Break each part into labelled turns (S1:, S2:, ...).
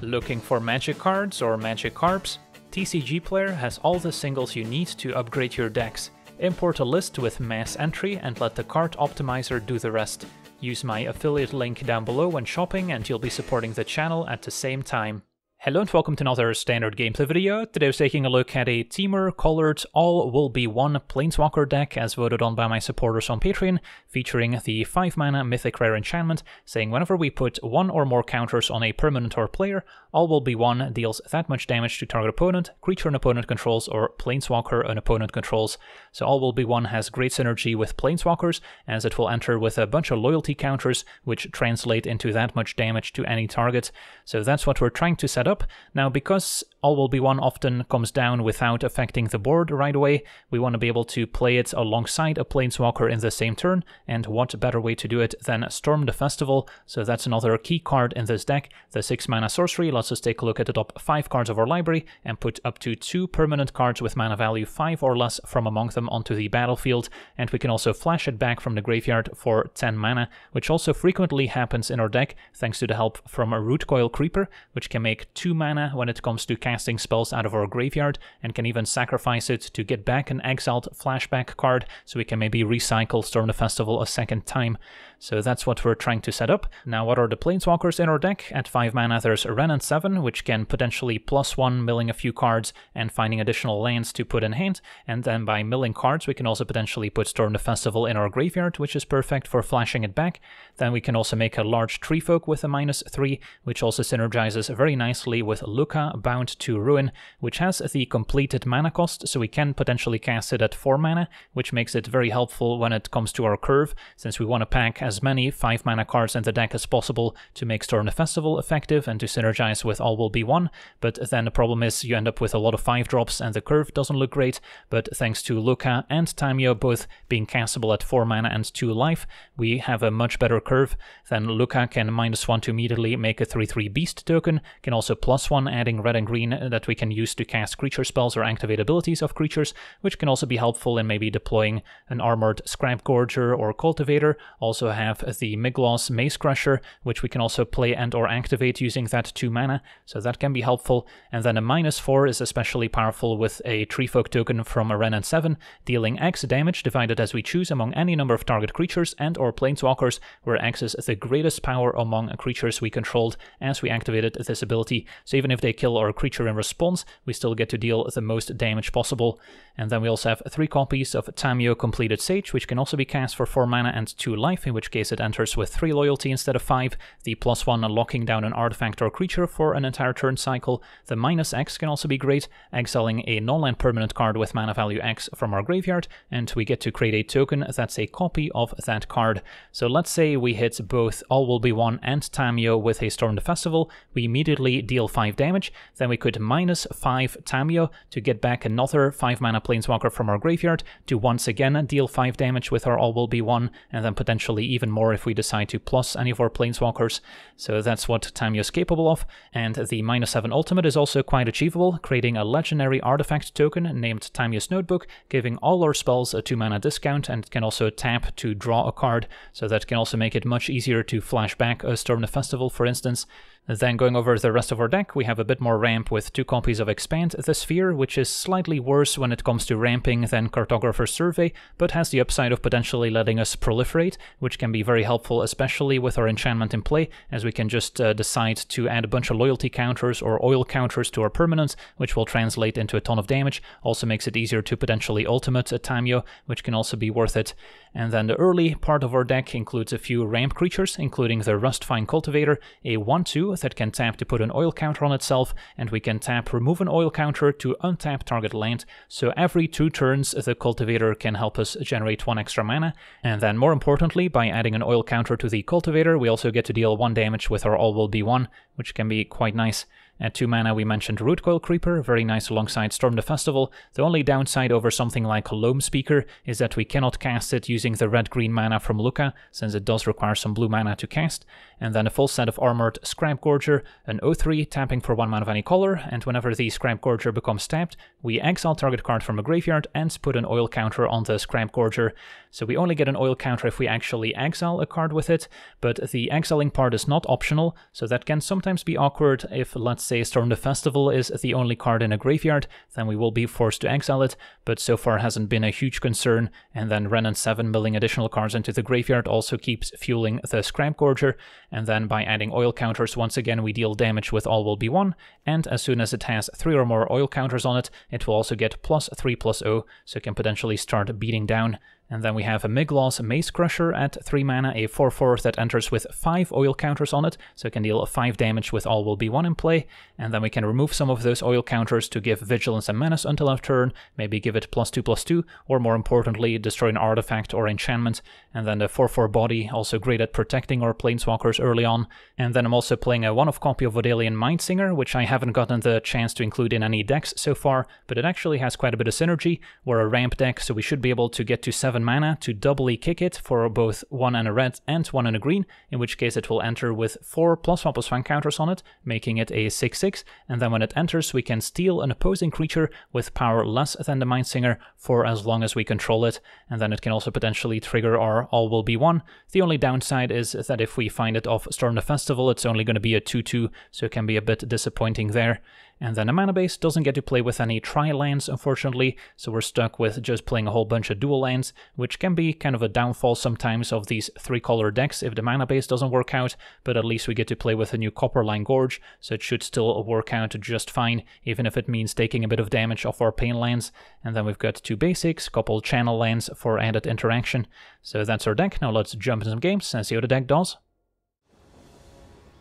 S1: Looking for magic cards or magic carps? TCG Player has all the singles you need to upgrade your decks. Import a list with mass entry and let the card optimizer do the rest. Use my affiliate link down below when shopping and you'll be supporting the channel at the same time. Hello and welcome to another standard gameplay video. Today I was taking a look at a Temur colored all will be one Planeswalker deck as voted on by my supporters on Patreon, featuring the 5 mana mythic rare enchantment, saying whenever we put one or more counters on a permanent or player, all will be one deals that much damage to target opponent, creature an opponent controls, or Planeswalker an opponent controls. So all will be one has great synergy with Planeswalkers, as it will enter with a bunch of loyalty counters, which translate into that much damage to any target. So that's what we're trying to set up. Now, because all will be one often comes down without affecting the board right away, we want to be able to play it alongside a Planeswalker in the same turn, and what better way to do it than Storm the Festival, so that's another key card in this deck. The 6 mana sorcery lets us take a look at the top 5 cards of our library and put up to 2 permanent cards with mana value 5 or less from among them onto the battlefield, and we can also flash it back from the graveyard for 10 mana, which also frequently happens in our deck thanks to the help from a Rootcoil Creeper, which can make 2 mana when it comes to casting spells out of our graveyard and can even sacrifice it to get back an exiled flashback card so we can maybe recycle Storm the Festival a second time. So that's what we're trying to set up. Now what are the planeswalkers in our deck? At 5 mana there's Wrenn and 7, which can potentially plus 1 milling a few cards and finding additional lands to put in hand, and then by milling cards we can also potentially put Storm the Festival in our graveyard, which is perfect for flashing it back. Then we can also make a large Tree Folk with a minus 3, which also synergizes very nicely with Lukka Bound to Ruin, which has the completed mana cost, so we can potentially cast it at 4 mana, which makes it very helpful when it comes to our curve, since we want to pack as many 5 mana cards in the deck as possible to make Storm the Festival effective and to synergize with All Will Be One, but then the problem is you end up with a lot of 5 drops and the curve doesn't look great, but thanks to Lukka and Tamiyo both being castable at 4 mana and 2 life, we have a much better curve. Then Lukka can minus 1 to immediately make a 3-3 beast token, can also plus 1 adding red and green that we can use to cast creature spells or activate abilities of creatures, which can also be helpful in maybe deploying an armored Scrap Gorger or Cultivator, also have the Migloz Maze Crusher, which we can also play and or activate using that 2 mana, so that can be helpful. And then a minus 4 is especially powerful with a Tree Folk token from a Wrenn and 7, dealing X damage divided as we choose among any number of target creatures and or planeswalkers, where X is the greatest power among creatures we controlled as we activated this ability. So even if they kill our creature in response, we still get to deal the most damage possible. And then we also have 3 copies of Tamiyo Completed Sage, which can also be cast for 4 mana and 2 life, in which case it enters with 3 loyalty instead of 5, the plus 1 locking down an artifact or creature for an entire turn cycle. The minus X can also be great, exiling a non-land permanent card with mana value X from our graveyard, and we get to create a token that's a copy of that card. So let's say we hit both All Will Be One and Tamiyo with a Storm the Festival, we immediately deal 5 damage, then we could minus 5 Tamiyo to get back another 5 mana Planeswalker from our graveyard to once again deal 5 damage with our All Will Be One, and then potentially even more if we decide to plus any of our Planeswalkers. So that's what Tamiyo is capable of, and the minus 7 ultimate is also quite achievable, creating a legendary artifact token named Tamiyo's Notebook, giving all our spells a 2 mana discount, and can also tap to draw a card, so that can also make it much easier to flash back a Storm the Festival, for instance. Then going over the rest of our deck, we have a bit more ramp with two copies of Expand the Sphere, which is slightly worse when it comes to ramping than Cartographer's Survey, but has the upside of potentially letting us proliferate, which can be very helpful, especially with our enchantment in play, as we can just uh, decide to add a bunch of loyalty counters or oil counters to our permanents, which will translate into a ton of damage. Also makes it easier to potentially ultimate a Tamiyo, which can also be worth it. And then the early part of our deck includes a few ramp creatures, including the Rustvine Cultivator, a 1-2 that can tap to put an oil counter on itself, and we can tap remove an oil counter to untap target land, so every two turns the cultivator can help us generate one extra mana, and then more importantly, by adding an oil counter to the cultivator, we also get to deal one damage with our all will be one, which can be quite nice. At 2 mana we mentioned Rootcoil Creeper, very nice alongside Storm the Festival. The only downside over something like Loam Speaker is that we cannot cast it using the red-green mana from Lukka, since it does require some blue mana to cast. And then a full set of Armored Scrap Gorger, an 0-3 tapping for 1 mana of any color, and whenever the Scrap Gorger becomes tapped, we exile target card from a graveyard and put an oil counter on the Scrap Gorger. So we only get an oil counter if we actually exile a card with it, but the exiling part is not optional, so that can sometimes be awkward if, let's say, Storm the Festival is the only card in a graveyard, then we will be forced to exile it, but so far hasn't been a huge concern, and then Wrenn and 7 milling additional cards into the graveyard also keeps fueling the Scrap Gorger, and then by adding oil counters, once again we deal damage with all will be 1, and as soon as it has 3 or more oil counters on it, it will also get plus 3 plus 0, so it can potentially start beating down and then we have a Migloz Maze Crusher at 3 mana, a 4-4 that enters with 5 oil counters on it, so it can deal 5 damage with all will be 1 in play, and then we can remove some of those oil counters to give Vigilance and Menace until our turn, maybe give it plus 2 plus 2, or more importantly, destroy an artifact or enchantment, and then the 4-4 body, also great at protecting our planeswalkers early on, and then I'm also playing a one-off copy of Vodalian Mindsinger, which I haven't gotten the chance to include in any decks so far, but it actually has quite a bit of synergy, we're a ramp deck, so we should be able to get to 7 7 mana to doubly kick it for both 1 and a red and 1 and a green, in which case it will enter with 4 plus 1 plus 1 counters on it, making it a 6-6, and then when it enters we can steal an opposing creature with power less than the Mindsinger for as long as we control it, and then it can also potentially trigger our All Will Be One. The only downside is that if we find it off Storm the Festival, it's only going to be a 2-2, so it can be a bit disappointing there. And then a mana base doesn't get to play with any tri lands, unfortunately, so we're stuck with just playing a whole bunch of dual lands, which can be kind of a downfall sometimes of these three color decks if the mana base doesn't work out, but at least we get to play with a new Copperline Gorge, so it should still work out just fine, even if it means taking a bit of damage off our pain lands. And then we've got two basics, couple channel lands for added interaction. So that's our deck. Now let's jump in some games and see how the deck does.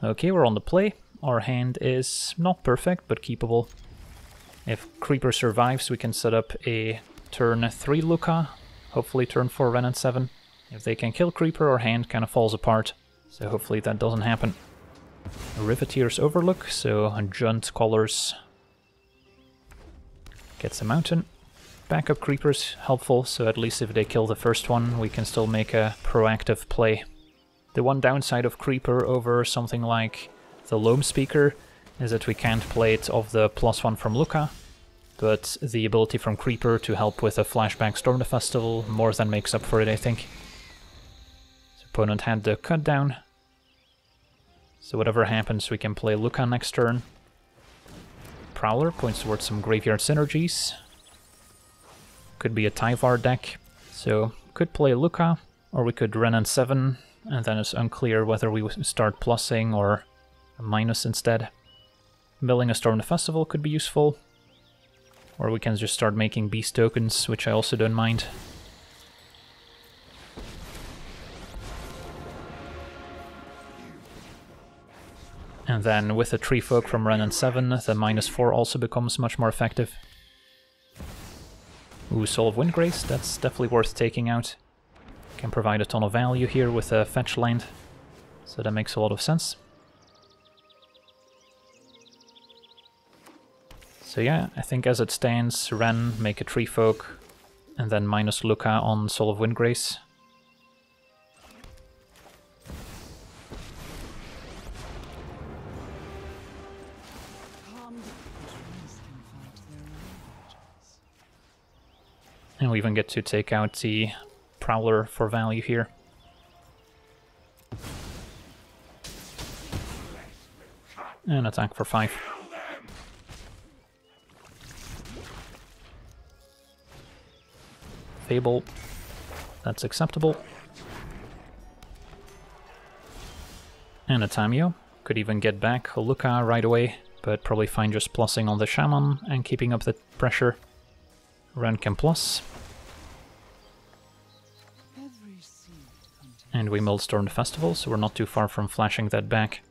S1: Okay, we're on the play. Our hand is not perfect, but keepable. If Creeper survives, we can set up a turn 3 Lukka, hopefully turn 4 Wrenn and 7. If they can kill Creeper, our hand kind of falls apart, so hopefully that doesn't happen. Riveteer's Overlook, so Jund colors gets a mountain. Backup Creeper's helpful, so at least if they kill the first one, we can still make a proactive play. The one downside of Creeper over something like the Loam Speaker is that we can't play it off the plus one from Lukka, but the ability from Creeper to help with a flashback Storm the Festival more than makes up for it, I think. So opponent had the cut down. So whatever happens, we can play Lukka next turn. Prowler points towards some graveyard synergies. Could be a Tyvar deck, so could play Lukka, or we could Wrenn and 7, and then it's unclear whether we start plussing or a minus instead. Building a Storm the Festival could be useful. Or we can just start making beast tokens, which I also don't mind. And then with the Tree Folk from Wrenn and 7, the minus 4 also becomes much more effective. Ooh, Soul of Windgrace, that's definitely worth taking out. Can provide a ton of value here with a fetch land, so that makes a lot of sense. So yeah, I think as it stands, Wrenn, make a Tree Folk, and then minus Lukka on Soul of Windgrace. And we even get to take out the Prowler for value here. And attack for 5. Fable. That's acceptable. And a Tamiyo. Could even get back Holuka right away, but probably fine just plussing on the Shaman and keeping up the pressure. Wrenn can plus. And we Millstorm the Festival, so we're not too far from flashing that back.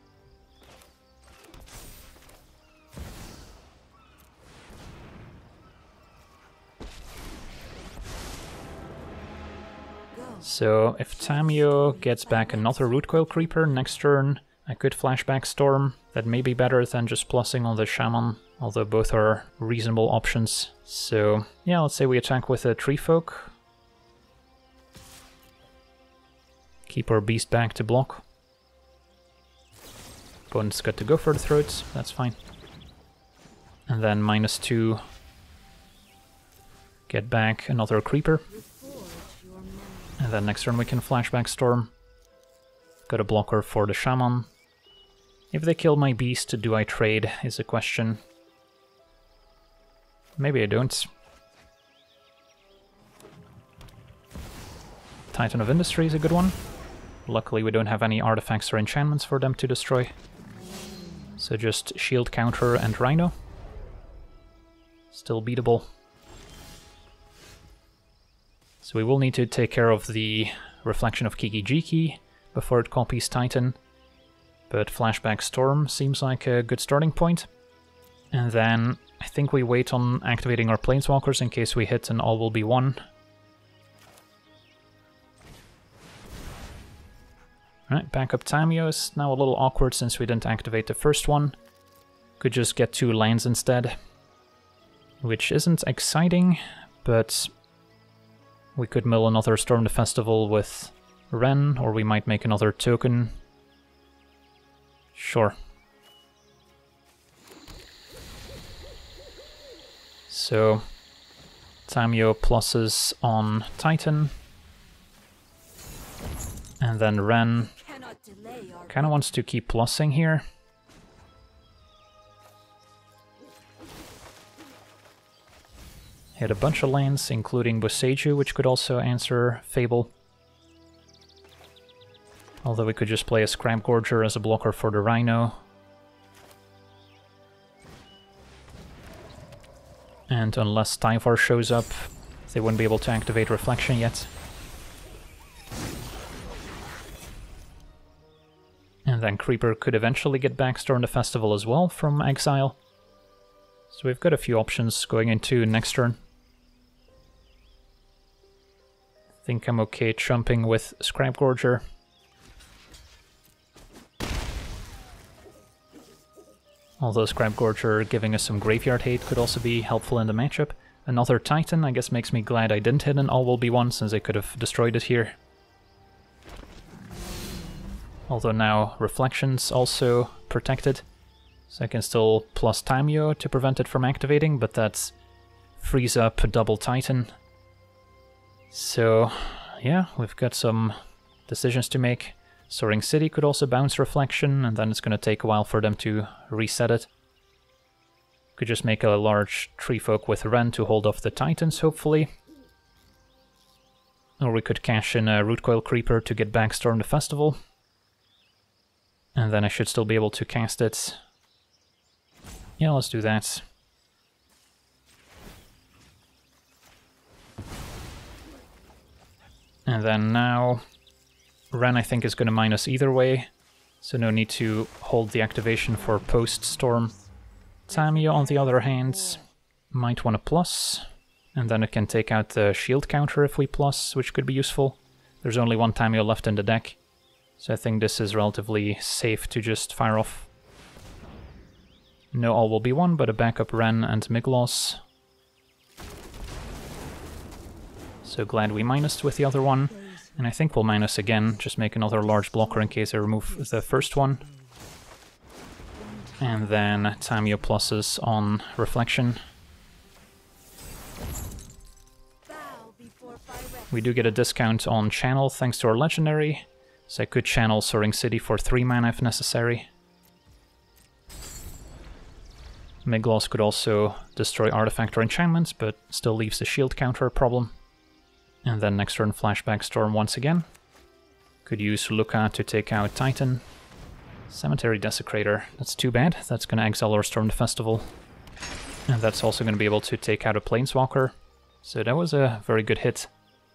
S1: So if Tamiyo gets back another Rootcoil Creeper next turn, I could flashback Storm. That may be better than just plussing on the Shaman, although both are reasonable options. So yeah, let's say we attack with a Tree Folk. Keep our Beast back to block. Opponent's got to go for the throats, that's fine. And then minus two. Get back another creeper. Then next turn we can flashback storm. Got a blocker for the shaman. If they kill my beast, do I trade is a question. Maybe I don't. Titan of Industry is a good one. Luckily we don't have any artifacts or enchantments for them to destroy. So just shield counter and rhino. Still beatable. So we will need to take care of the reflection of Kiki-Jiki before it copies Titan. But Flashback Storm seems like a good starting point. And then I think we wait on activating our Planeswalkers in case we hit and all will be one. Right, backup Tamiyo is now a little awkward since we didn't activate the first one. Could just get two lands instead. Which isn't exciting, but we could mill another Storm the Festival with Wrenn, or we might make another token. Sure. So, Tamiyo pluses on Titan. And then Ren kind of wants to keep plussing here. Hit a bunch of lands, including Boseiju, which could also answer Fable. Although we could just play a Scrap Gorger as a blocker for the Rhino. And unless Tyvar shows up, they wouldn't be able to activate Reflection yet. And then Creeper could eventually get back Storm the Festival as well from exile. So we've got a few options going into next turn. Think I'm okay jumping with Scrap Gorger. Although Scrap Gorger giving us some graveyard hate could also be helpful in the matchup. Another Titan, I guess makes me glad I didn't hit an All Will Be One, since I could have destroyed it here. Although now Reflection's also protected, so I can still plus Tamiyo to prevent it from activating, but that frees up a double Titan. So, yeah, we've got some decisions to make. Soaring City could also bounce Reflection, and then it's going to take a while for them to reset it. Could just make a large Tree Folk with Wrenn to hold off the Titans, hopefully. Or we could cash in a Rootcoil Creeper to get back Storm the Festival. And then I should still be able to cast it. Yeah, let's do that. And then now, Wrenn I think is going to minus either way, so no need to hold the activation for post-storm. Tamiyo, on the other hand, might want a plus, and then it can take out the shield counter if we plus, which could be useful. There's only one Tamiyo left in the deck. So I think this is relatively safe to just fire off. No all will be one, but a backup Wrenn and Migloz. So glad we minused with the other one. And I think we'll minus again, just make another large blocker in case I remove the first one. And then Tamiyo pluses on Reflection. We do get a discount on Channel thanks to our Legendary, so I could channel Soaring City for 3 mana if necessary. Migloz could also destroy artifact or enchantments, but still leaves the shield counter a problem. And then next turn Flashback Storm once again. Could use Lukka to take out Titan. Cemetery Desecrator, that's too bad. That's going to exile or Storm the Festival. And that's also going to be able to take out a Planeswalker. So that was a very good hit.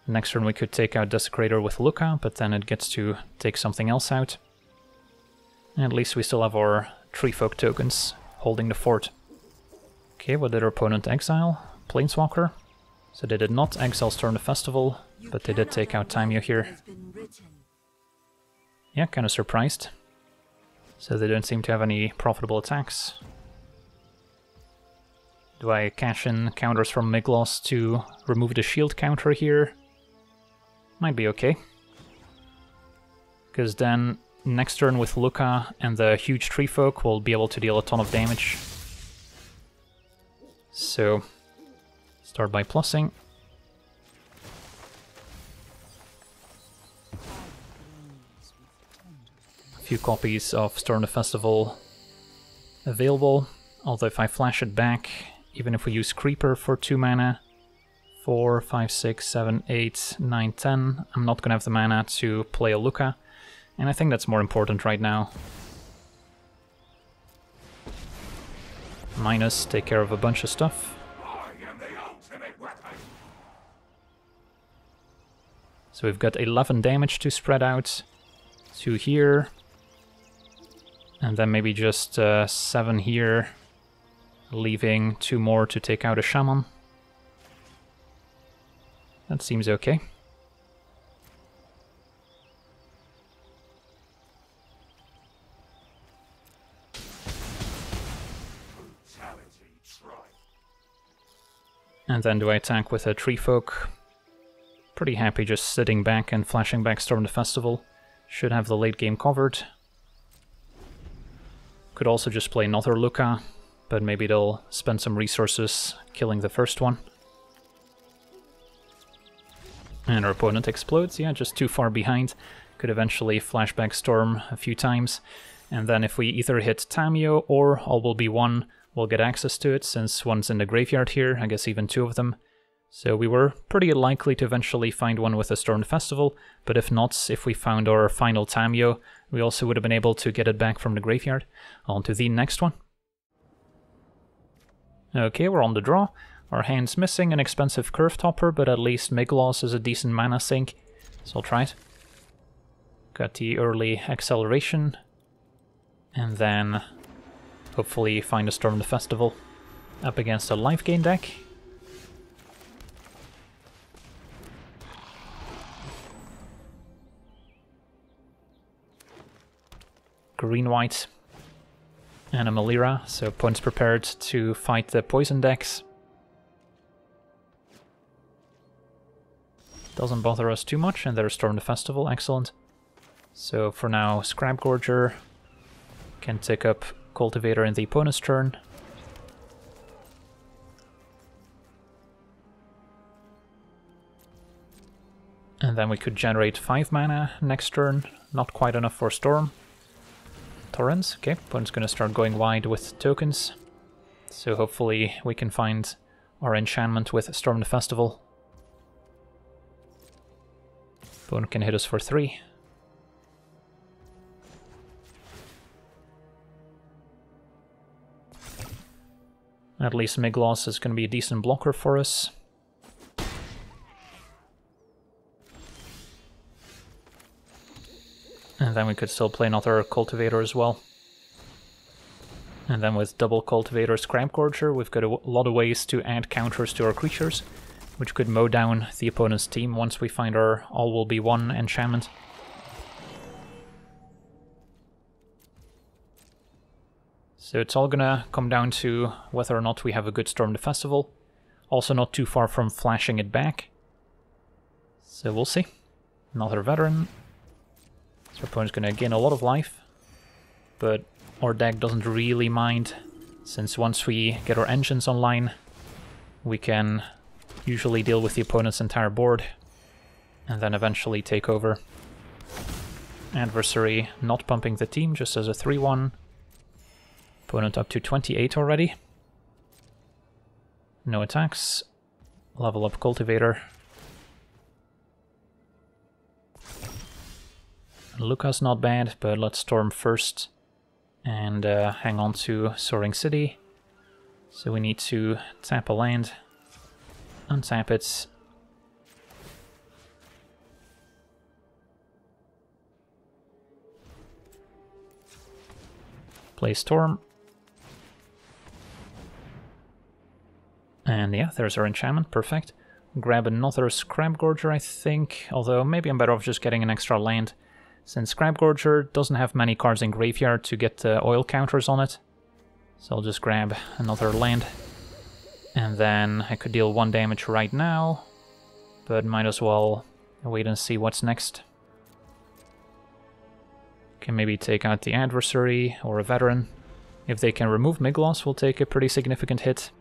S1: Next turn we could take out Desecrator with Lukka, but then it gets to take something else out. At least we still have our Tree Folk tokens holding the fort. Okay, what did our opponent exile? Planeswalker. So they did not exile Storm the Festival, but they did take out Tamiyo here. Yeah, kind of surprised. So they don't seem to have any profitable attacks. Do I cash in counters from Migloz to remove the shield counter here? Might be okay. Because then next turn with Lukka and the huge tree folk will be able to deal a ton of damage. So, start by plussing. A few copies of Storm the Festival available, although if I flash it back, even if we use Creeper for 2 mana, 4, 5, 6, 7, 8, 9, 10, I'm not gonna have the mana to play a Lukka, and I think that's more important right now. Minus, take care of a bunch of stuff. So we've got 11 damage to spread out. 2 here. And then maybe just uh, 7 here. Leaving 2 more to take out a Shaman. That seems okay. And then do I attack with a Tree Folk? Pretty happy just sitting back and flashing back Storm the Festival. Should have the late game covered. Could also just play another Lukka, but maybe they'll spend some resources killing the first one. And our opponent explodes, yeah, just too far behind. Could eventually flashback Storm a few times. And then if we either hit Tamiyo or All Will Be One, we'll get access to it, since one's in the graveyard here, I guess even two of them. So we were pretty likely to eventually find one with a Storm Festival, but if not, if we found our final Tamiyo, we also would have been able to get it back from the graveyard. On to the next one. Okay, we're on the draw. Our hand's missing an expensive Curve Topper, but at least Migloz is a decent mana sink, so I'll try it. Got the early acceleration, and then hopefully find a Storm the Festival up against a life gain deck. Green-white and a Melira, so opponent's prepared to fight the poison decks. Doesn't bother us too much, and they're Storm the Festival, excellent. So for now, Scrap Gorger can take up Cultivator in the opponent's turn. And then we could generate 5 mana next turn, not quite enough for Storm. Torrens, okay, opponent's gonna start going wide with tokens. So hopefully we can find our enchantment with Storm the Festival. Opponent can hit us for 3. At least Migloz is going to be a decent blocker for us. And then we could still play another Cultivator as well. And then with double Cultivator Scrap Gorger, we've got a lot of ways to add counters to our creatures, which could mow down the opponent's team once we find our All Will Be One enchantment. So it's all gonna come down to whether or not we have a good Storm the Festival. Also not too far from flashing it back. So we'll see. Another veteran. So our opponent's gonna gain a lot of life. But our deck doesn't really mind, since once we get our engines online, we can usually deal with the opponent's entire board, and then eventually take over. Adversary not pumping the team, just as a 3-1. Opponent up to 28 already. No attacks. Level up Cultivator. Lukka's not bad, but let's Storm first and uh, hang on to Soaring City. So we need to tap a land, untap it. Play Storm. And yeah, there's our enchantment, perfect. Grab another Scrap Gorger, I think, although maybe I'm better off just getting an extra land since Scrap Gorger doesn't have many cards in graveyard to get the oil counters on it. So I'll just grab another land. And then I could deal one damage right now, but might as well wait and see what's next. Can maybe take out the adversary or a veteran. If they can remove Migloz, we'll take a pretty significant hit.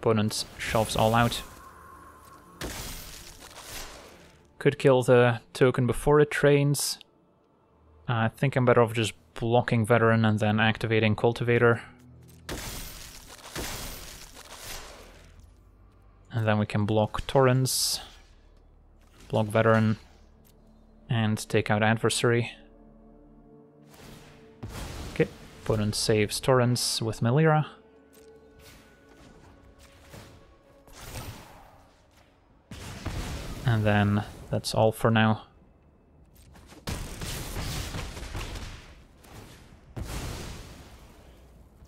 S1: Opponent shoves all out. Could kill the token before it trains. Uh, I think I'm better off just blocking Veteran and then activating Cultivator. And then we can block Torrens, block Veteran, and take out Adversary. Okay, opponent saves Torrens with Melira. And then that's all for now.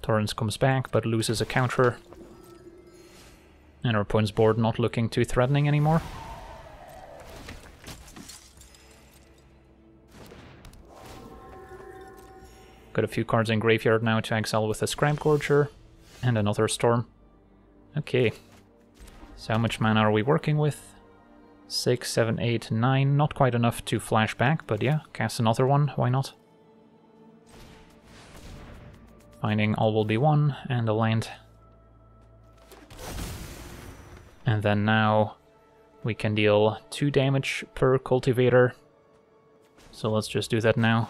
S1: Torrens comes back, but loses a counter. And our opponent's board not looking too threatening anymore. Got a few cards in graveyard now to exile with a Scrap Gorger and another Storm. Okay. So how much mana are we working with? Six, seven, eight, nine. Not quite enough to flash back, but yeah, cast another one. Why not? Finding all will be one and a land. And then now we can deal two damage per cultivator. So let's just do that now.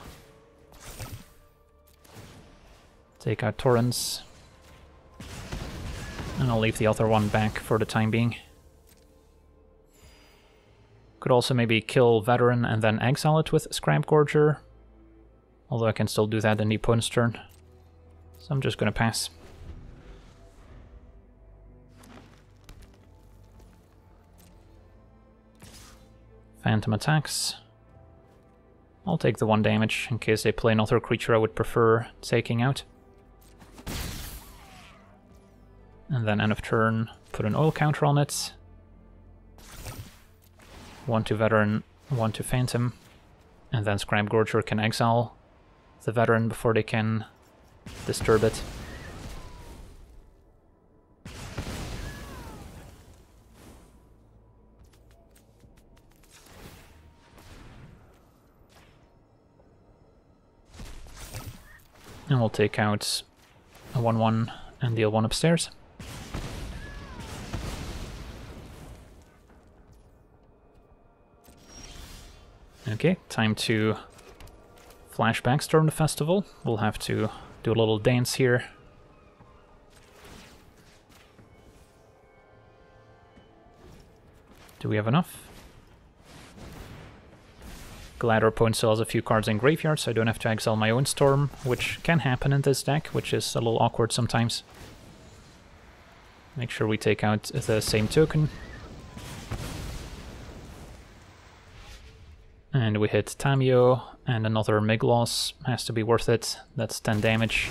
S1: Take out Torrens. And I'll leave the other one back for the time being. Could also maybe kill Veteran and then exile it with Scrap Gorger. Although I can still do that in the opponent's turn. So I'm just gonna pass. Phantom attacks. I'll take the one damage in case they play another creature I would prefer taking out. And then end of turn, put an oil counter on it. One to Veteran, one to Phantom. And then Scrap Gorger can exile the Veteran before they can disturb it. And we'll take out a 1-1 and deal one upstairs. Okay, time to flashback Storm the Festival. We'll have to do a little dance here. Do we have enough? Glad our opponent still has a few cards in graveyard, so I don't have to exile my own Storm, which can happen in this deck, which is a little awkward sometimes. Make sure we take out the same token. And we hit Tamiyo, and another Migloz has to be worth it. That's 10 damage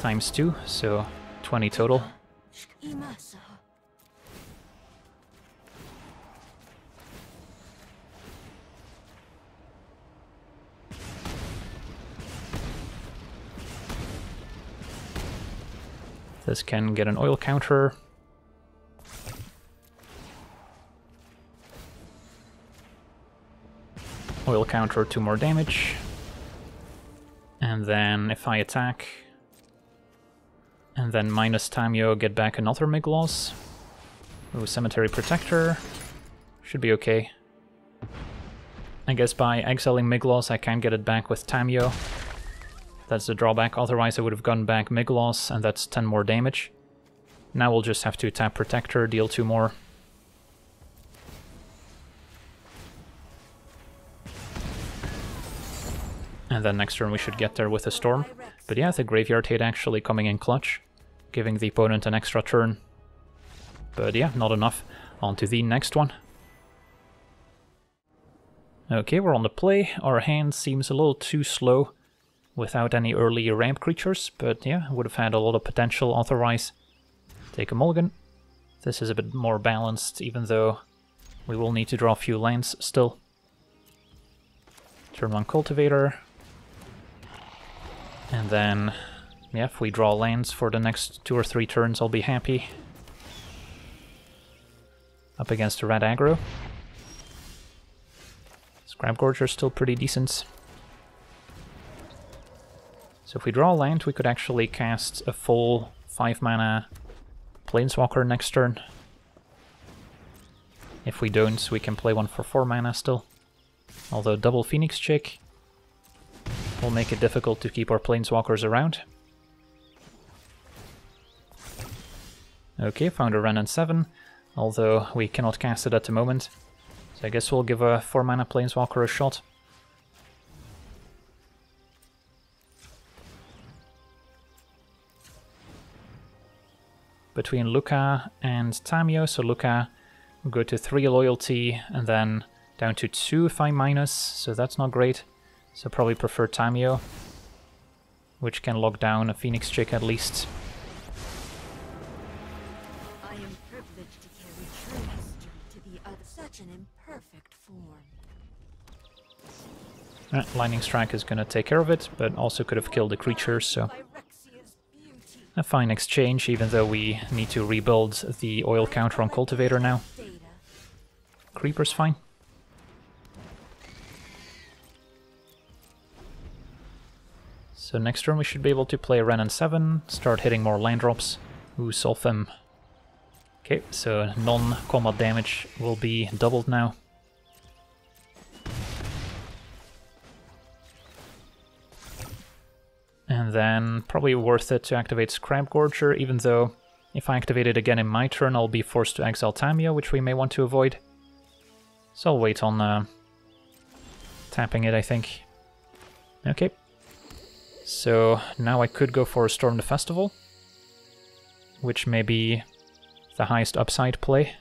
S1: times 2, so 20 total. This can get an oil counter. Oil counter, two more damage. And then if I attack, and then minus Tamiyo, get back another Migloz. Ooh, Cemetery Protector. Should be okay. I guess by exiling Migloz I can get it back with Tamiyo. That's the drawback, otherwise I would have gotten back Migloz, and that's 10 more damage. Now we'll just have to tap Protector, deal 2 more. And then next turn we should get there with a Storm. But yeah, the Graveyard Hit actually coming in clutch, giving the opponent an extra turn. But yeah, not enough. On to the next one. Okay, we're on the play. Our hand seems a little too slow without any early ramp creatures, but yeah, would have had a lot of potential otherwise. Take a mulligan. This is a bit more balanced, even though we will need to draw a few lands still. Turn one Cultivator. And then, yeah, if we draw lands for the next two or three turns, I'll be happy. Up against the red aggro. Scrap Gorger still pretty decent. So if we draw a land, we could actually cast a full 5 mana Planeswalker next turn. If we don't, we can play one for 4 mana still. Although double Phoenix Chick will make it difficult to keep our Planeswalkers around. Okay, found a Wrenn and 7, although we cannot cast it at the moment. So I guess we'll give a 4 mana Planeswalker a shot. Between Lukka and Tamiyo, so Lukka go to 3 loyalty and then down to 2 if I minus, so that's not great. So probably prefer Tamiyo, which can lock down a Phoenix Chick at least.
S2: I am privileged to carry true history to the other. Such an imperfect form.
S1: Uh, Lightning Strike is gonna take care of it, but also could have killed the creature, so a fine exchange, even though we need to rebuild the oil counter on Cultivator now. Creeper's fine. So next turn we should be able to play Wrenn and 7, start hitting more land drops. Ooh, Solphim. Okay, so non-combat damage will be doubled now. And then probably worth it to activate Scrap Gorger, even though if I activate it again in my turn I'll be forced to exile Tamiyo, which we may want to avoid. So I'll wait on uh, tapping it, I think. Okay. So now I could go for a Storm the Festival, which may be the highest upside play.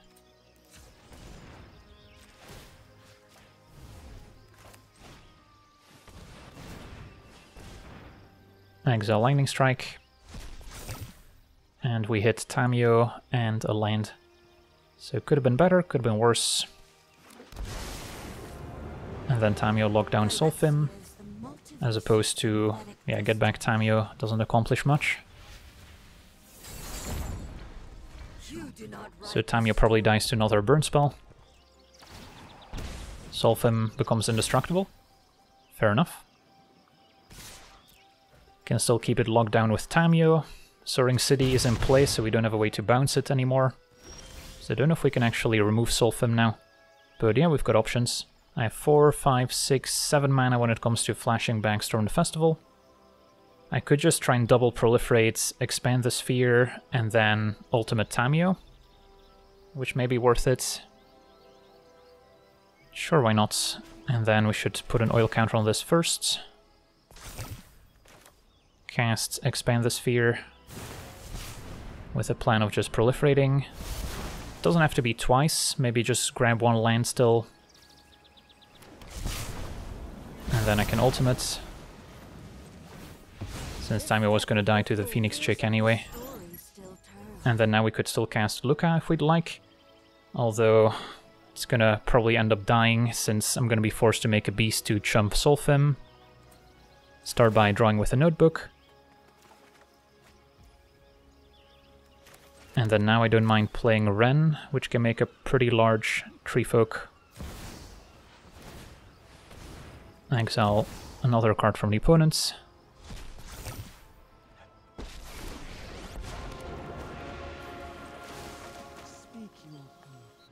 S1: Exile Lightning Strike. And we hit Tamiyo and a land. So could have been better, could have been worse. And then Tamiyo locked down
S2: Solphim,
S1: as opposed to, yeah, get back Tamiyo doesn't accomplish much. So Tamiyo probably dies to another burn spell. Solphim becomes indestructible. Fair enough. Can still keep it locked down with Tamiyo. Soaring City is in place, so we don't have a way to bounce it anymore. So I don't know if we can actually remove Solphim now. But yeah, we've got options. I have 4, 5, 6, 7 mana when it comes to flashing back Storm the Festival. I could just try and double proliferate, expand the sphere, and then ultimate Tamiyo, which may be worth it. Sure, why not? And then we should put an oil counter on this first. Cast Expand the Sphere with a plan of just proliferating. Doesn't have to be twice, maybe just grab one land still. Then I can ultimate. Since Tamiyo was gonna die to the Phoenix chick anyway. And then now we could still cast Lukka if we'd like. Although it's gonna probably end up dying since I'm gonna be forced to make a beast to chump Solphim. Start by drawing with a notebook. And then now I don't mind playing Wrenn, which can make a pretty large tree folk. Exile another card from the opponents.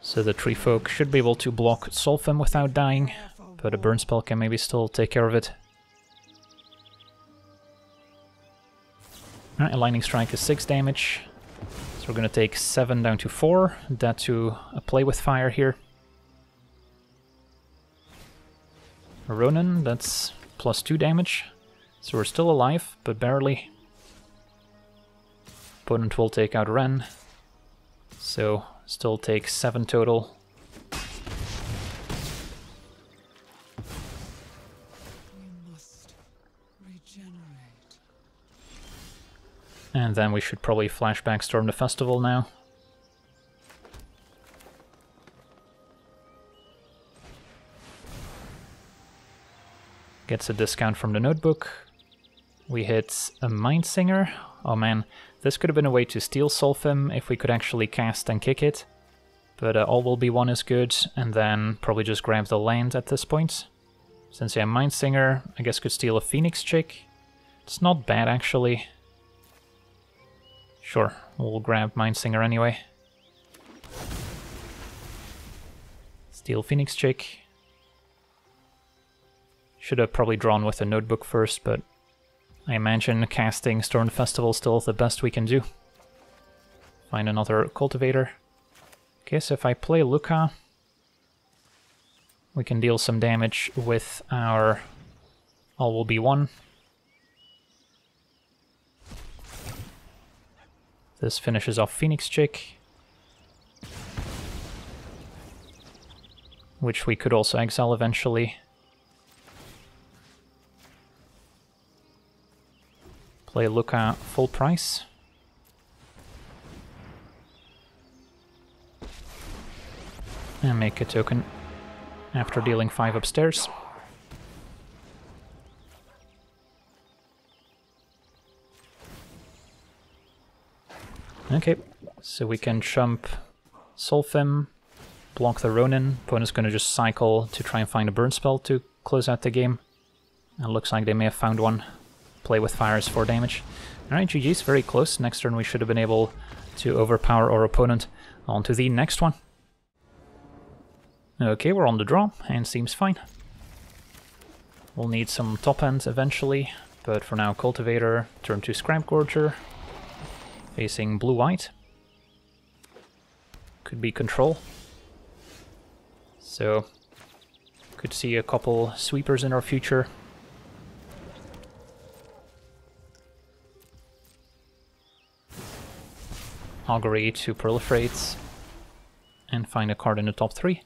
S1: So the tree folk should be able to block Solphim without dying, but a burn spell can maybe still take care of it. Alright, a lightning strike is 6 damage. So we're gonna take 7 down to 4. That to a play with fire here. Ronin, that's plus 2 damage. So we're still alive, but barely. Opponent will take out Wrenn. So still takes 7 total. And then we should probably flashback Storm the Festival now. Gets a discount from the notebook. We hit a Mind Singer. Oh man, this could have been a way to steal Solphim if we could actually cast and kick it. But uh, All Will Be One is good, and then probably just grab the land at this point. Since yeah, Mind Singer, I guess could steal a Phoenix Chick. It's not bad actually. Sure, we'll grab Mind Singer anyway. Steal Phoenix Chick. Should have probably drawn with a notebook first, but I imagine casting Storm Festival still the best we can do. Find another cultivator. Okay, so if I play Lukka, we can deal some damage with our All Will Be One. This finishes off Phoenix Chick. Which we could also exile eventually. Play Lukka full price. And make a token after dealing 5 upstairs. Okay, so we can jump Solphim, block the Ronin. Opponent's gonna just cycle to try and find a burn spell to close out the game. And looks like they may have found one. Play with fires for damage. Alright, GG's very close. Next turn we should have been able to overpower our opponent. On to the next one. Okay, we're on the draw, and seems fine. We'll need some top ends eventually, but for now Cultivator, turn to Scrap Gorger, facing blue-white. Could be control. So, could see a couple sweepers in our future. Augury to proliferate and find a card in the top three.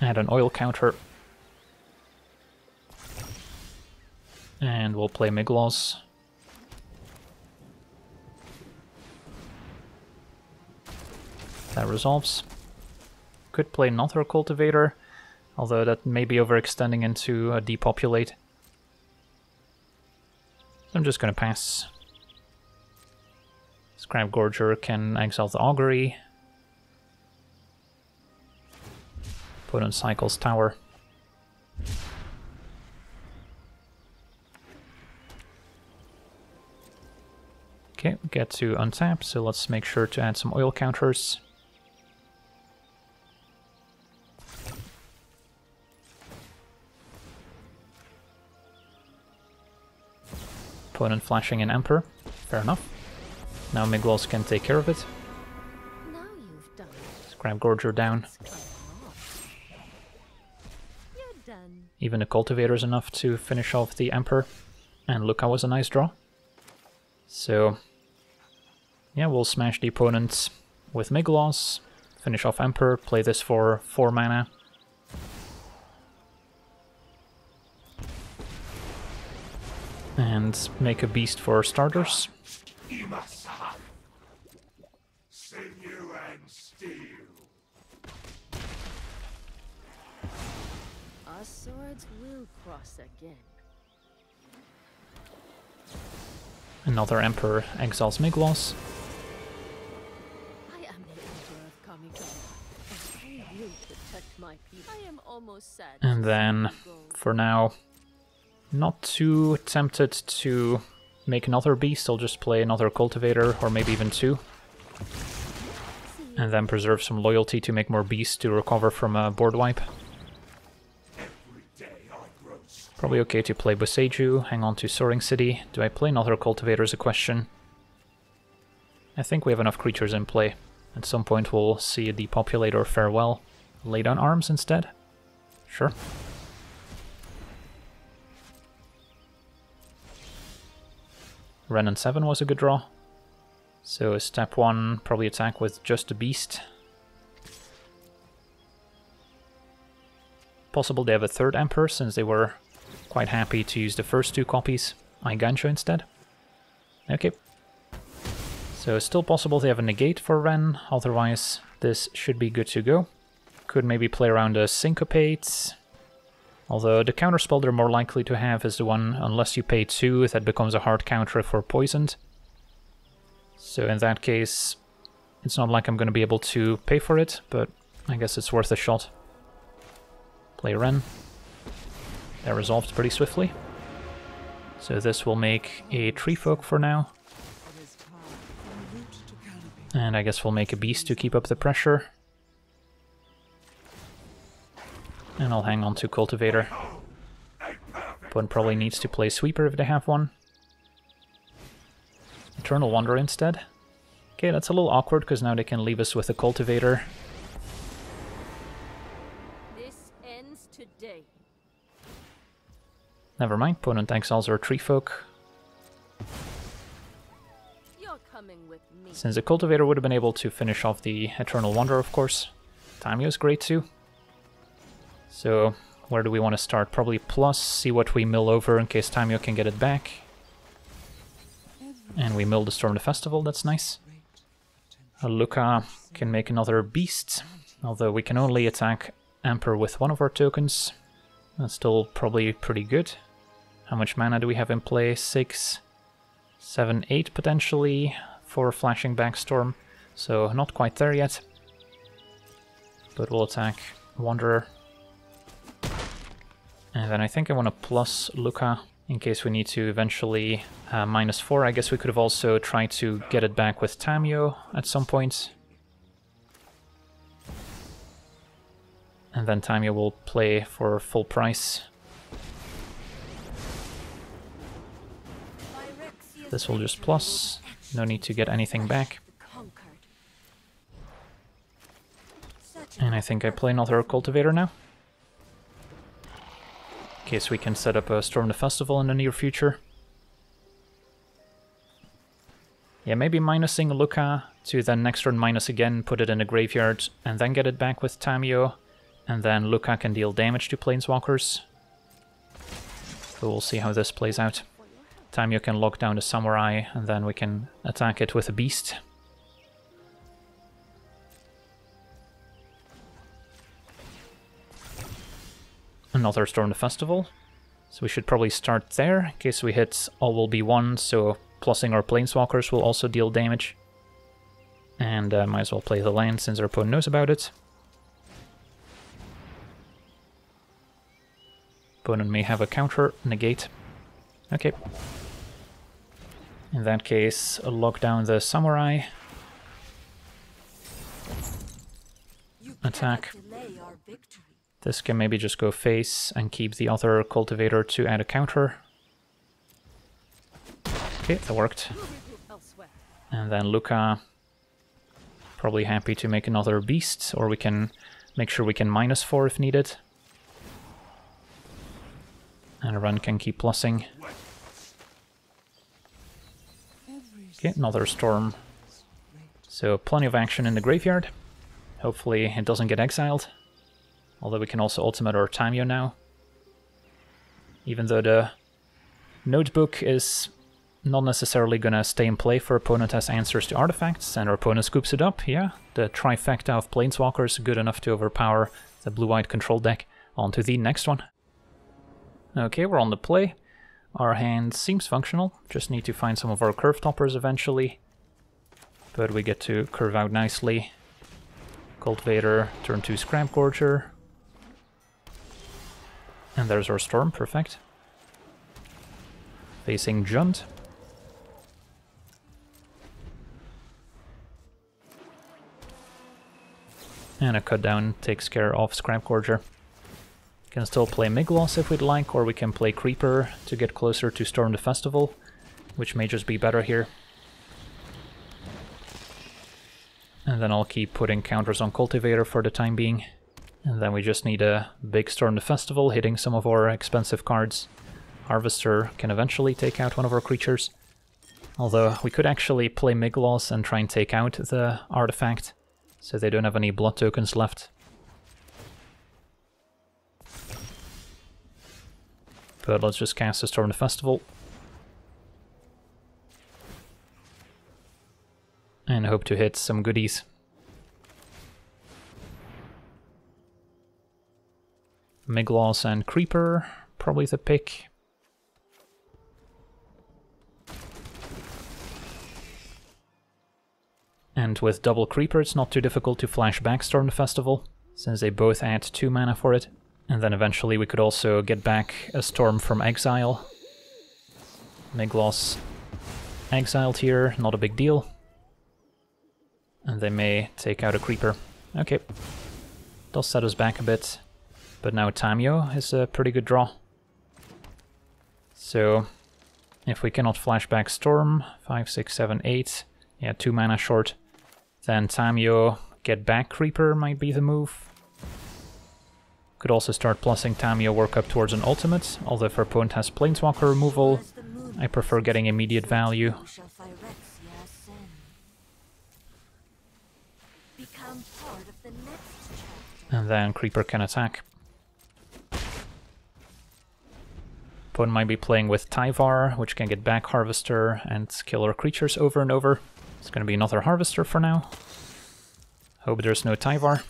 S1: Add an oil counter. And we'll play Migloz. That resolves. Could play another Cultivator, although that may be overextending into a uh, Depopulate. So I'm just gonna pass. Scrap Gorger can exile the Augury. Put on Cycles Tower. Okay, get to untap, so let's make sure to add some oil counters. Opponent flashing an Emperor, fair enough. Now Migloz can take care of it.
S2: It.
S1: Scrap Gorger down. Even the Cultivator is enough to finish off the Emperor. And Lukka was a nice draw. So, yeah, we'll smash the opponents with Migloz, finish off Emperor, play this for 4 mana. And make a beast for starters.
S3: Sinew and steel.
S2: Our swords will cross again.
S1: Another Emperor exiles Migloz.
S2: I am the Emperor of Kamigawa, and I will protect my people. I am almost sad.
S1: And then,
S2: see you go.
S1: for now, not too tempted to make another beast. I'll just play another Cultivator, or maybe even two. And then preserve some loyalty to make more beasts to recover from a board wipe. Probably okay to play Boseiju, hang on to Soaring City. Do I play another Cultivator is a question. I think we have enough creatures in play. At some point we'll see a Depopulator farewell. Lay down arms instead? Sure. Wrenn and 7 was a good draw. So step 1, probably attack with just a beast. Possible they have a third Emperor, since they were quite happy to use the first two copies. Eiganjo instead. Okay. So it's still possible they have a negate for Wrenn, otherwise this should be good to go. Could maybe play around a Syncopate. Although the counterspell they're more likely to have is the one, unless you pay 2, that becomes a hard counter for Poisoned. So in that case, it's not like I'm going to be able to pay for it, but I guess it's worth a shot. Play Wrenn. That resolved pretty swiftly. So this will make a Tree Folk for now. And I guess we'll make a Beast to keep up the pressure. And I'll hang on to Cultivator. One probably needs to play Sweeper if they have one. Eternal Wanderer instead. Okay, that's a little awkward because now they can leave us with a Cultivator.
S2: This ends today.
S1: Never mind, opponent exiles our Tree Folk.
S2: You're coming with me.
S1: Since the Cultivator would have been able to finish off the Eternal Wanderer, of course. Tamiyo's great too. So, where do we want to start? Probably plus, see what we mill over in case Tamiyo can get it back. And we mill the Storm the Festival, that's nice. Lukka can make another beast, although we can only attack Emperor with one of our tokens. That's still probably pretty good. How much mana do we have in play? Six, seven, eight potentially for flashing back Storm, so not quite there yet. But we'll attack Wanderer. And then I think I want to plus Lukka in case we need to eventually uh, minus 4. I guess we could have also tried to get it back with Tamiyo at some point. And then Tamiyo will play for full price. This will just plus. No need to get anything back. And I think I play another Cultivator now. In case we can set up a Storm the Festival in the near future. Yeah, maybe minusing Lukka to then next turn minus again, put it in the graveyard, and then get it back with Tamiyo. And then Lukka can deal damage to Planeswalkers. So we'll see how this plays out. Tamiyo can lock down the Samurai, and then we can attack it with a Beast. Another Storm the Festival. So we should probably start there, in case we hit all will be one, so plussing our Planeswalkers will also deal damage. And uh, might as well play the land since our opponent knows about it. Opponent may have a counter, negate. Okay. In that case, lock down the Samurai. Attack. This can maybe just go face and keep the other cultivator to add a counter. Okay, that worked. And then Lukka probably happy to make another beast, or we can make sure we can minus four if needed. And Wrenn can keep plussing. Okay, another storm. So plenty of action in the graveyard. Hopefully it doesn't get exiled. Although we can also ultimate our Tamiyo now. Even though the notebook is not necessarily gonna stay in play for opponent has answers to artifacts, and our opponent scoops it up, yeah. The trifecta of planeswalkers good enough to overpower the blue-white control deck. On to the next one. Okay, we're on the play. Our hand seems functional, just need to find some of our curve toppers eventually. But we get to curve out nicely. Cultivator, turn 2 Scrap Gorger. And there's our Storm, perfect. Facing Jund. And a cut down takes care of Scrap Gorger. Can still play Migloz if we'd like, or we can play Creeper to get closer to Storm the Festival, which may just be better here. And then I'll keep putting counters on Cultivator for the time being. And then we just need a big Storm the Festival hitting some of our expensive cards. Harvester can eventually take out one of our creatures. Although we could actually play Migloz and try and take out the artifact, so they don't have any blood tokens left. But let's just cast a Storm the Festival. and hope to hit some goodies. Migloz and Creeper, probably the pick. And with double Creeper, it's not too difficult to flash back Storm the Festival, since they both add 2 mana for it. And then eventually we could also get back a Storm from Exile. Migloz exiled here, not a big deal. And they may take out a Creeper. Okay. Does set us back a bit. But now Tamiyo is a pretty good draw. So, if we cannot flashback Storm, 5, 6, 7, 8, yeah, 2 mana short, then Tamiyo get back Creeper might be the move. Could also start plussing Tamiyo work up towards an ultimate, although if our opponent has Planeswalker removal, I prefer getting immediate value. And then Creeper can attack. Opponent might be playing with Tyvar, which can get back Harvester and kill our creatures over and over. It's gonna be another Harvester for now. Hope there's no Tyvar.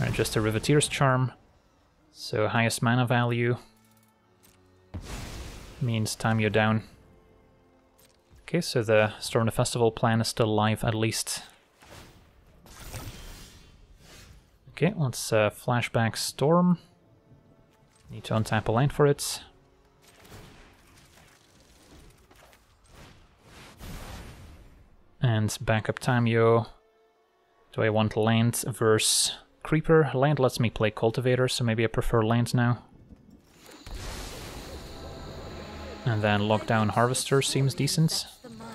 S1: Alright, just a Riveteer's Charm. So highest mana value means time you're down. Okay, so the Storm the Festival plan is still alive at least. Okay, let's uh, flashback Storm. Need to untap a land for it. And backup Tamiyo. Do I want land versus Creeper? Land lets me play Cultivator, so maybe I prefer land now. And then Lockdown Harvester seems decent.
S2: That's the mind.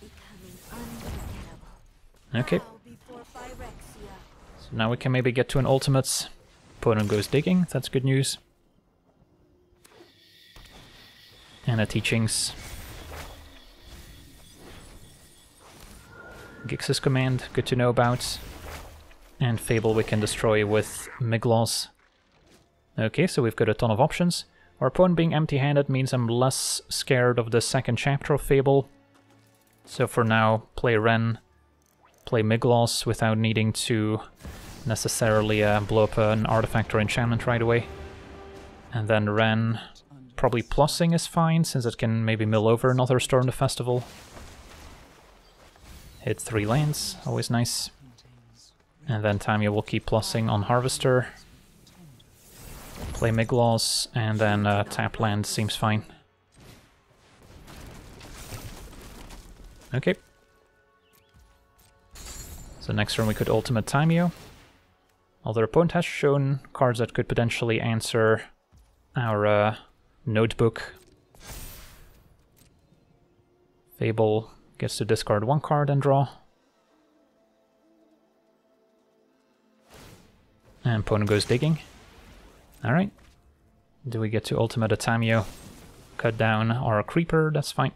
S2: Becoming unforgettable.
S1: Okay,
S2: Bow before Phyrexia.
S1: so now we can maybe get to an ultimate. Opponent goes digging, that's good news. And a teachings. Gix's command, good to know about. And Fable we can destroy with Migloz. Okay, so we've got a ton of options. Our opponent being empty-handed means I'm less scared of the second chapter of Fable. So for now, play Wrenn, play Migloz without needing to necessarily uh, blow up an artifact or enchantment right away. And then Wrenn, probably plussing is fine, since it can maybe mill over another Storm the Festival. Hit three lands, always nice. And then Tamiyo will keep plussing on Harvester. Play Migloz, and then uh, tap land seems fine. Okay. So next turn we could ultimate Tamiyo. Although opponent has shown cards that could potentially answer our uh, notebook. Fable gets to discard one card and draw. And opponent goes digging. Alright. Do we get to ultimate a Tamiyo? Cut down our creeper, that's fine.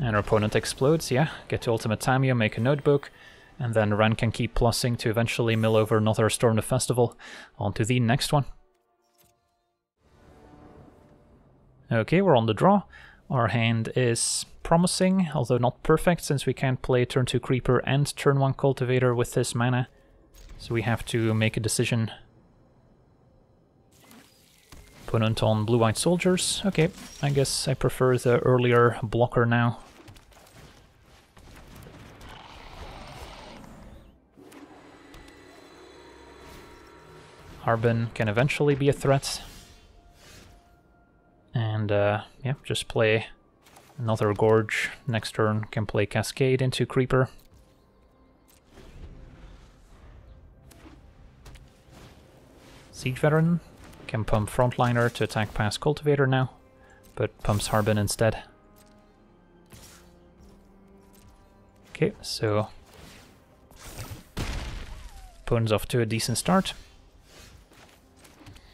S1: And our opponent explodes, yeah. Get to ultimate Tamiyo, make a notebook. And then Wrenn can keep plussing to eventually mill over another Storm the Festival. On to the next one. Okay, we're on the draw. Our hand is promising, although not perfect, since we can't play turn 2 Creeper and turn 1 Cultivator with this mana. So we have to make a decision. Opponent on Blue-White Soldiers. Okay, I guess I prefer the earlier blocker now. Harbin can eventually be a threat. And uh, yeah, just play another Gorge. Next turn can play Cascade into Creeper. Siege Veteran can pump Frontliner to attack past Cultivator now, but pumps Harbin instead. Okay, so opponent's off to a decent start.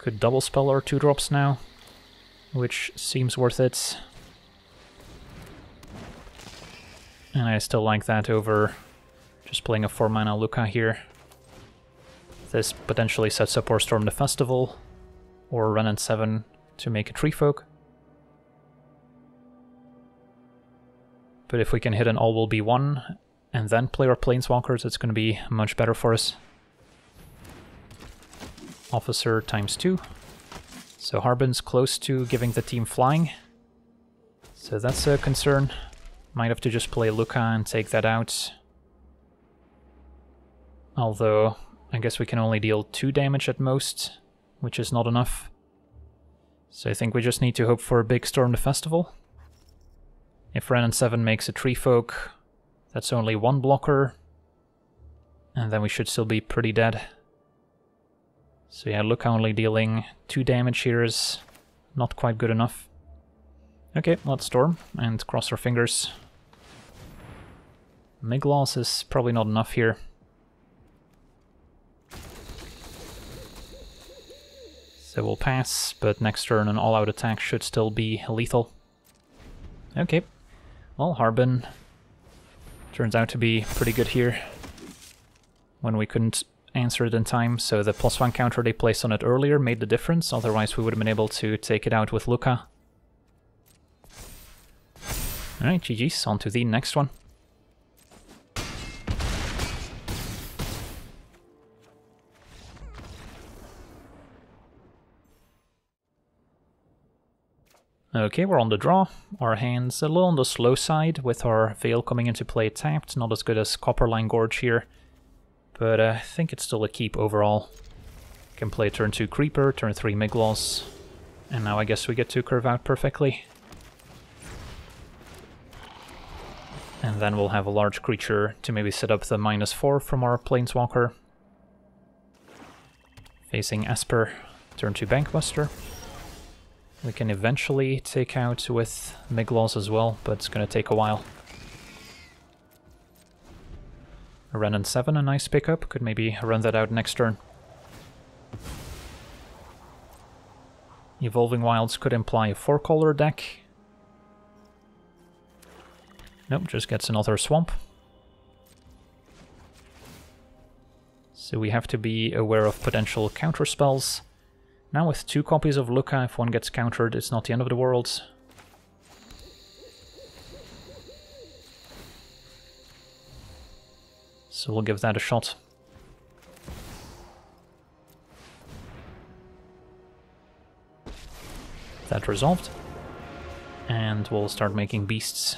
S1: Could double spell our two drops now, which seems worth it. And I still like that over just playing a 4 mana Lukka here. This potentially sets up our Storm the Festival, or Wrenn and 7 to make a Tree Folk. But if we can hit an all will be one and then play our planeswalkers, it's going to be much better for us. Officer times two. So Harbin's close to giving the team flying. So that's a concern. Might have to just play Lukka and take that out. Although, I guess we can only deal 2 damage at most, which is not enough. So I think we just need to hope for a big Storm the Festival. If Wrenn and 7 makes a Tree Folk, that's only one blocker. And then we should still be pretty dead. So yeah, Lukka only dealing 2 damage here is not quite good enough. Okay, let's Storm and cross our fingers. Migloz is probably not enough here. So we'll pass, but next turn an all-out attack should still be lethal. Okay, well Harbin turns out to be pretty good here when we couldn't answer it in time, so the plus one counter they placed on it earlier made the difference, otherwise we would have been able to take it out with Lukka. Alright, GG's, on to the next one. Okay, we're on the draw. Our hand's a little on the slow side with our Veil coming into play tapped. Not as good as Copperline Gorge here. But uh, I think it's still a keep overall. Can play turn 2 Creeper, turn 3 Migloz. And now I guess we get to curve out perfectly. And then we'll have a large creature to maybe set up the minus 4 from our Planeswalker. Facing Esper, turn 2 Bankbuster. We can eventually take out with Migloz as well, but it's gonna take a while. A and 7, a nice pickup. Could maybe run that out next turn. Evolving Wilds could imply a 4-color deck. Nope, just gets another Swamp. So we have to be aware of potential counter spells. Now with two copies of Lukka, if one gets countered, it's not the end of the world. So we'll give that a shot. That resolved. And we'll start making beasts.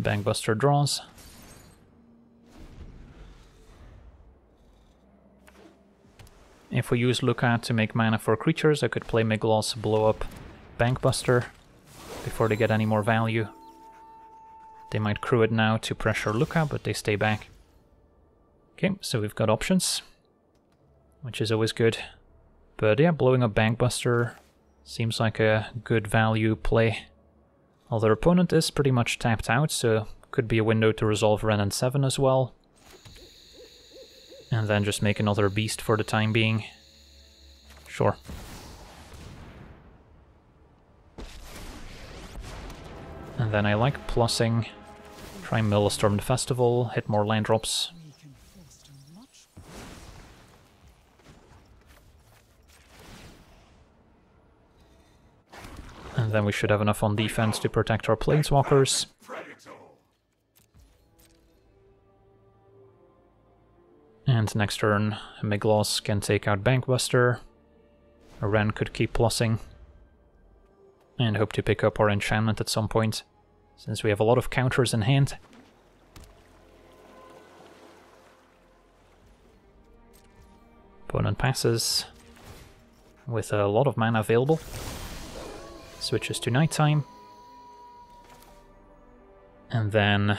S1: Bankbuster draws. If we use Lukka to make mana for creatures, I could play Migloz, blow up Bankbuster before they get any more value. They might crew it now to pressure Lukka, but they stay back. Okay, so we've got options, which is always good. But yeah, blowing up Bankbuster seems like a good value play. While their opponent is pretty much tapped out, so could be a window to resolve Wrenn and 7 as well. And then just make another beast for the time being. Sure. And then I like plussing. Try mill a Storm the Festival, hit more land drops. And then we should have enough on defense to protect our planeswalkers. And next turn, Migloz can take out Bankbuster. A Wrenn could keep plussing. And hope to pick up our enchantment at some point, since we have a lot of counters in hand. Opponent passes with a lot of mana available. Switches to nighttime. And then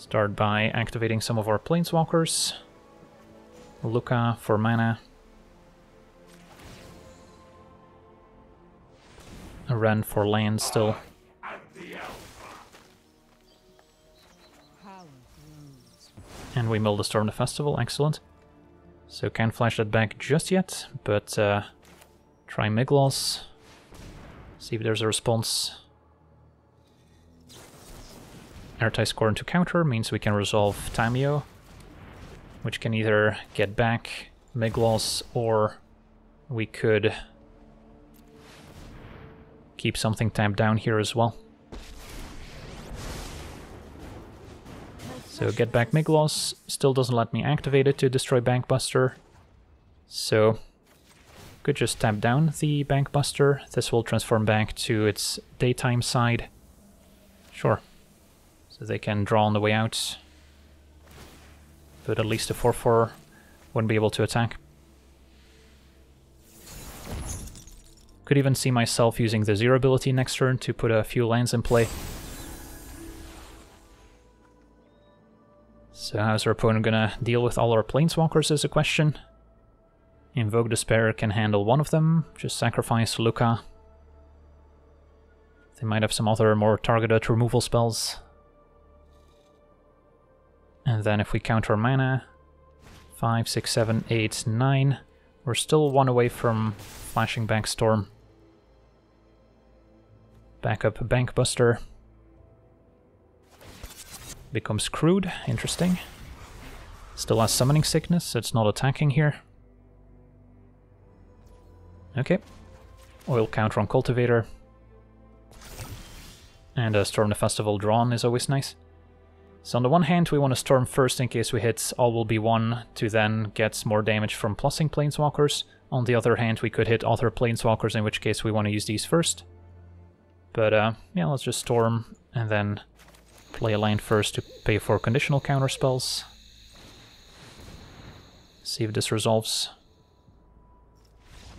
S1: Start by activating some of our planeswalkers. Lukka for mana. A Wrenn for land still.
S3: And
S1: we mill the Storm the Festival, excellent. So can't flash that back just yet, but uh, try Migloz. See if there's a response. Airtight score into counter means we can resolve Tamiyo. which can either get back Migloz or we could keep something tapped down here as well. So get back Migloz still doesn't let me activate it to destroy Bankbuster. So could just tap down the Bankbuster. This will transform back to its daytime side. Sure. They can draw on the way out. But at least a 4-4 wouldn't be able to attack. Could even see myself using the Zero ability next turn to put a few lands in play. So how's our opponent gonna deal with all our planeswalkers is a question. Invoke Despair can handle one of them, just sacrifice Lukka. They might have some other more targeted removal spells. And then if we count our mana, 5, 6, 7, 8, 9, we're still one away from flashing back Storm. Backup Bankbuster. Becomes Crewed, interesting. Still has Summoning Sickness, so it's not attacking here. Okay. Oil counter on Cultivator. And a Storm the Festival drawn is always nice. So on the one hand, we want to Storm first in case we hit All Will Be One to then get more damage from plussing Planeswalkers. On the other hand, we could hit other Planeswalkers, in which case we want to use these first. But uh, yeah, let's just Storm and then play a land first to pay for conditional counter spells. See if this resolves.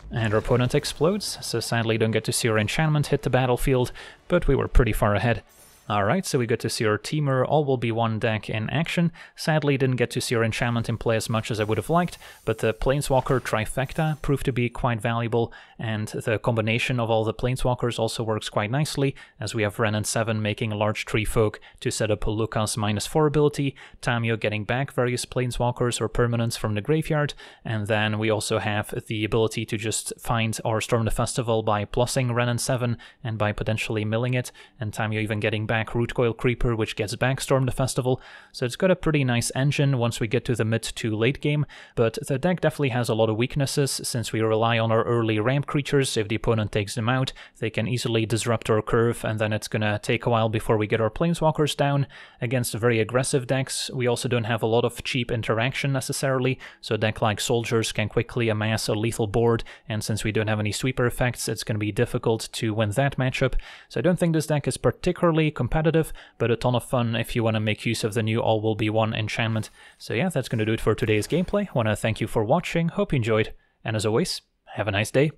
S1: And our opponent explodes, so sadly don't get to see our enchantment hit the battlefield, but we were pretty far ahead. Alright, so we got to see our Temur All Will Be One deck in action. Sadly, didn't get to see our enchantment in play as much as I would have liked, but the Planeswalker Trifecta proved to be quite valuable, and the combination of all the Planeswalkers also works quite nicely, as we have Wrenn and 7 making a large tree folk to set up a Lukka's minus 4 ability, Tamiyo getting back various Planeswalkers or permanents from the graveyard, and then we also have the ability to just find or Storm the Festival by plussing Wrenn and 7 and by potentially milling it, and Tamiyo even getting back Rootcoil Creeper, which gets back Storm the Festival, so it's got a pretty nice engine once we get to the mid to late game, but the deck definitely has a lot of weaknesses, since we rely on our early ramp creatures, if the opponent takes them out, they can easily disrupt our curve, and then it's gonna take a while before we get our Planeswalkers down. Against very aggressive decks, we also don't have a lot of cheap interaction necessarily, so a deck like Soldiers can quickly amass a lethal board, and since we don't have any sweeper effects, it's gonna be difficult to win that matchup, so I don't think this deck is particularly competitive, but a ton of fun if you want to make use of the new All Will Be One enchantment. So yeah, that's going to do it for today's gameplay. I want to thank you for watching, hope you enjoyed, and as always, have a nice day.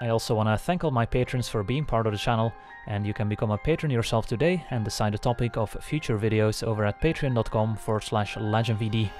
S1: I also want to thank all my patrons for being part of the channel, and you can become a patron yourself today and decide the topic of future videos over at patreon.com forward slash legendvd.